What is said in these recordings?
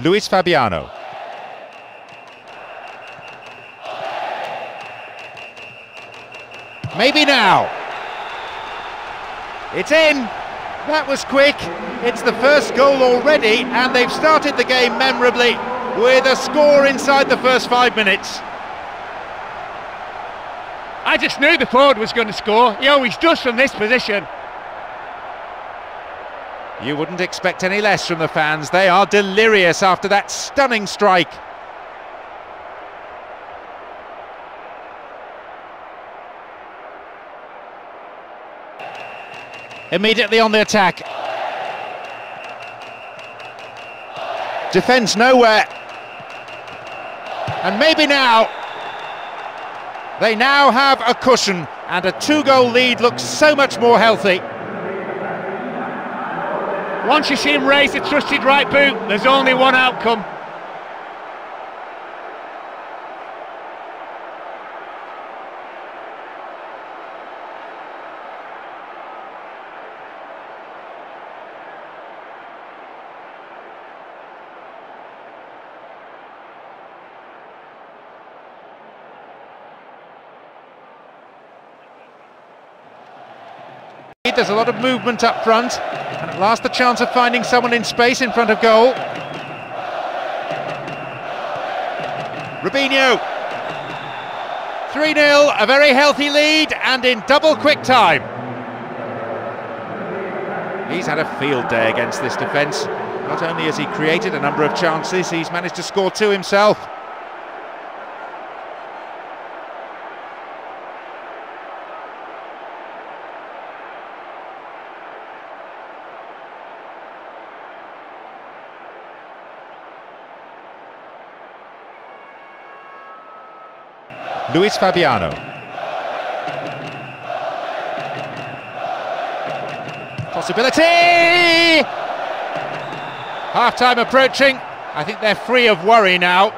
Luis Fabiano. Maybe now. It's in. That was quick. It's the first goal already, and they've started the game memorably with a score inside the first five minutes. I just knew the forward was going to score. He always does from this position. You wouldn't expect any less from the fans. They are delirious after that stunning strike. Immediately on the attack. Defence nowhere. And maybe now. They now have a cushion and a two-goal lead looks so much more healthy. Once you see him raise the trusted right boot, there's only one outcome. There's a lot of movement up front, last the chance of finding someone in space in front of goal. Robinho. 3-0, a very healthy lead, and in double quick time. He's had a field day against this defence. Not only has he created a number of chances, he's managed to score two himself. Luis Fabiano. Possibility! Half time approaching. I think they're free of worry now.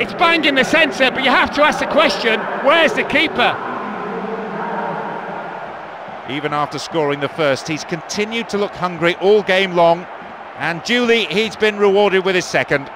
It's banging the centre, but you have to ask the question where's the keeper? Even after scoring the first, he's continued to look hungry all game long, and duly he's been rewarded with his second.